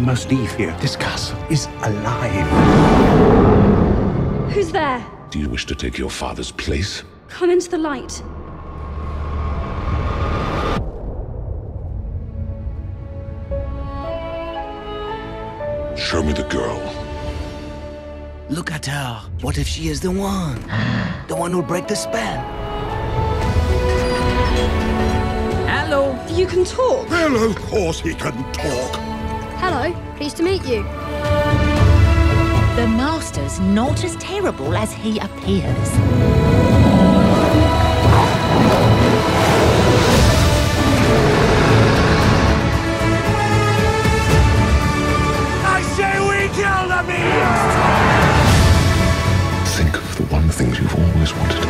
must leave here. This castle is alive. Who's there? Do you wish to take your father's place? Come into the light. Show me the girl. Look at her. What if she is the one? The one who'll break the spell? Hello. You can talk. Well, of course he can talk. Hello, pleased to meet you. The Master's not as terrible as he appears. I say we kill the beast! Think of the one thing you've always wanted